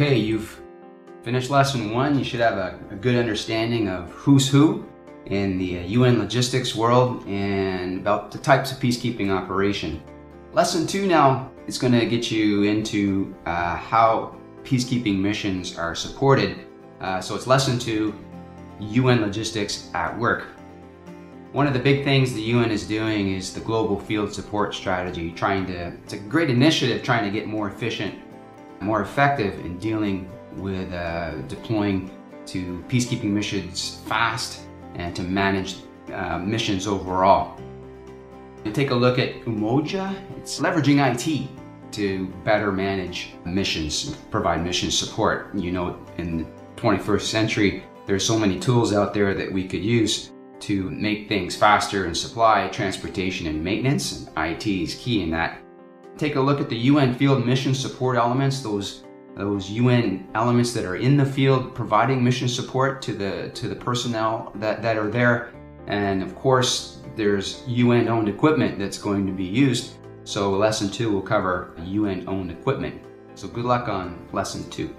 Okay, you've finished lesson one. You should have a, a good understanding of who's who in the UN uh, logistics world and about the types of peacekeeping operation. Lesson two now is going to get you into uh, how peacekeeping missions are supported. Uh, so it's lesson two, UN logistics at work. One of the big things the UN is doing is the global field support strategy, trying to, it's a great initiative trying to get more efficient, more effective in dealing with uh, deploying to peacekeeping missions fast and to manage uh, missions overall. To take a look at Umoja, it's leveraging IT to better manage missions, provide mission support. You know, in the 21st century, there's so many tools out there that we could use to make things faster in supply, transportation, and maintenance. And IT is key in that. Take a look at the UN field mission support elements, those those UN elements that are in the field providing mission support to the to the personnel that, that are there. And of course, there's UN owned equipment that's going to be used. So lesson two will cover UN owned equipment. So good luck on lesson two.